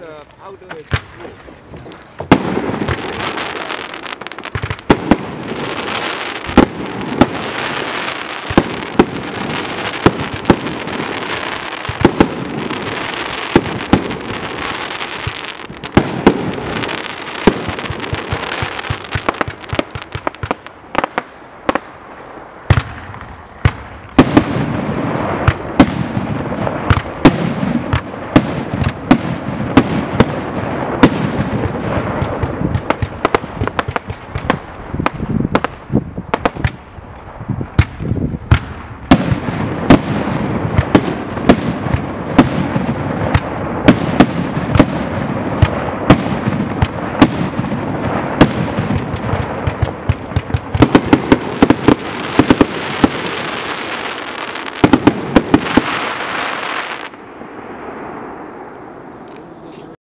the powder is cool.